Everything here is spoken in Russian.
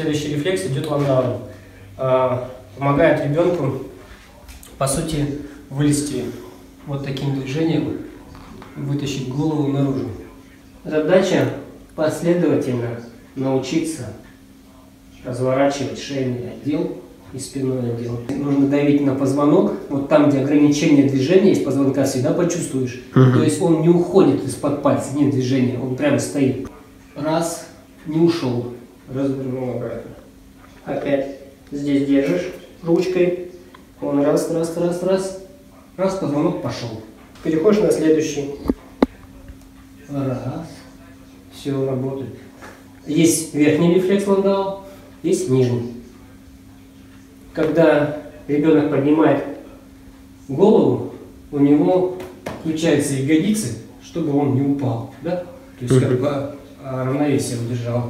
следующий рефлекс идет ландау. А, помогает ребенку, по сути, вылезти вот таким движением, вытащить голову наружу. Задача последовательно научиться разворачивать шейный отдел и спинной отдел. Нужно давить на позвонок, вот там, где ограничение движения из позвонка, всегда почувствуешь. Мгм. То есть он не уходит из-под пальца, нет движения, он прямо стоит. Раз, не ушел, развернул обратно. Опять здесь держишь ручкой, он раз, раз, раз, раз, раз, позвонок пошел. Переходишь на следующий. Раз, все работает. Есть верхний рефлекс ландау, есть нижний. Когда ребенок поднимает голову, у него включаются ягодицы, чтобы он не упал, да? То есть как бы а, равновесие удержал.